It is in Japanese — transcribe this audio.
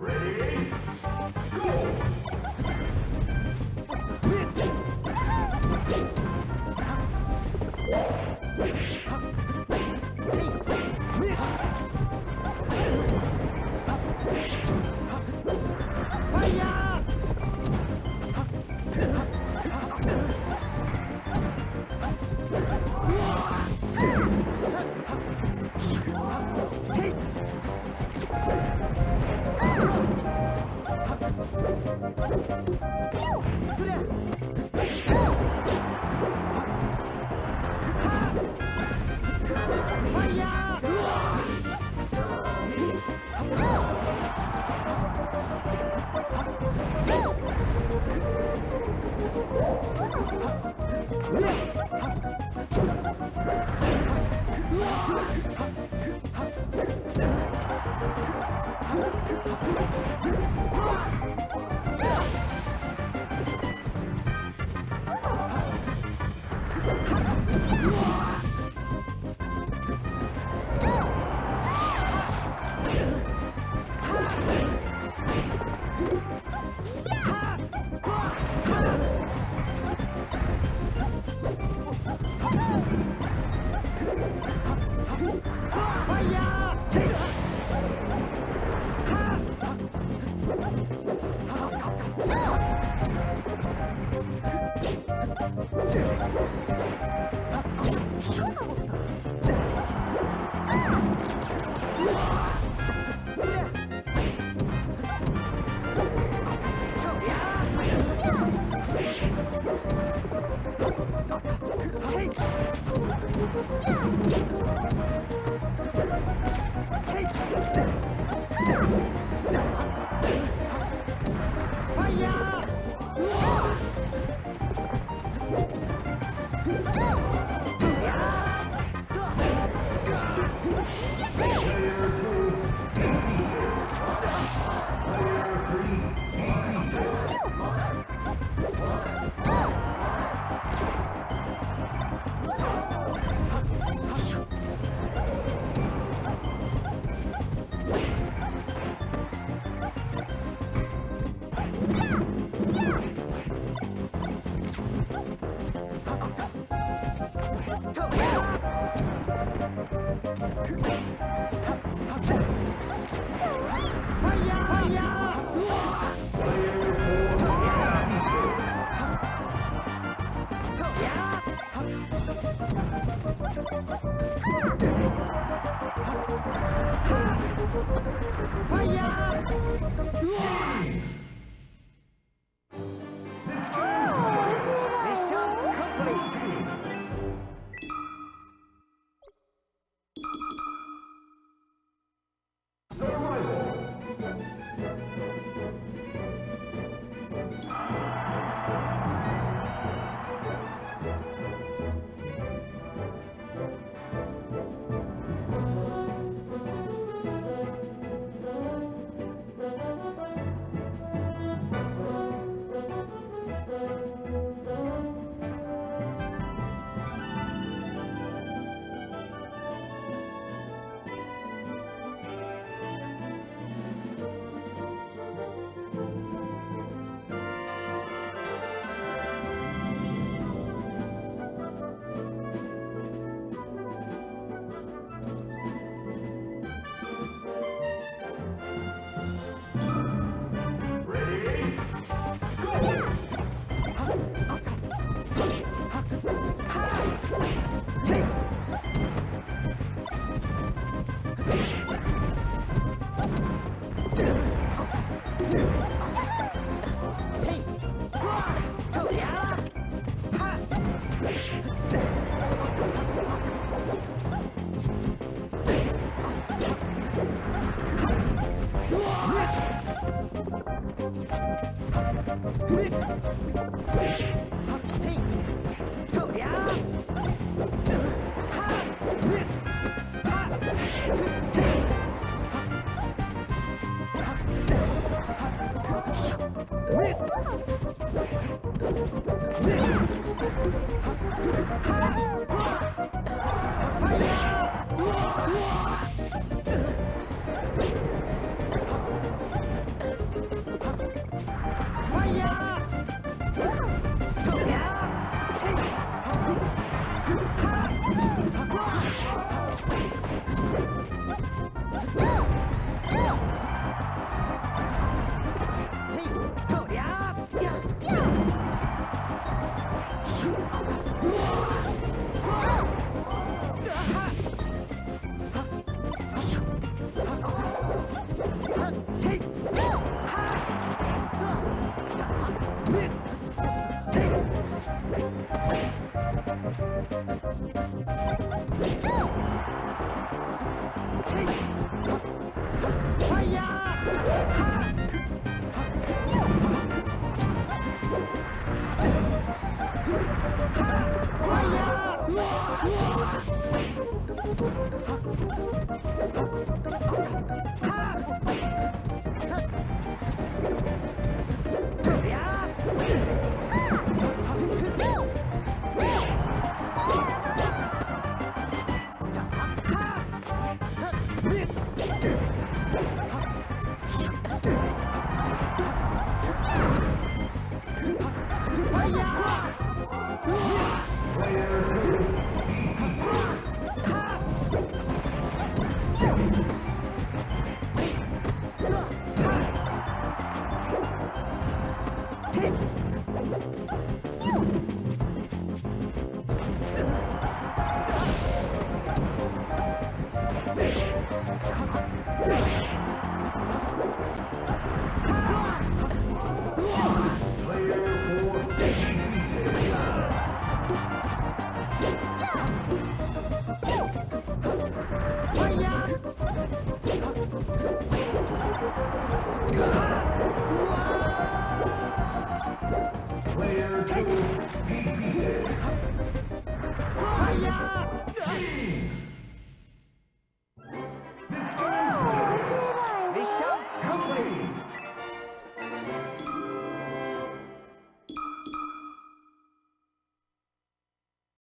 Ready? Come on! ファイヤー Yeah! Whoa! Ha ha ha! Player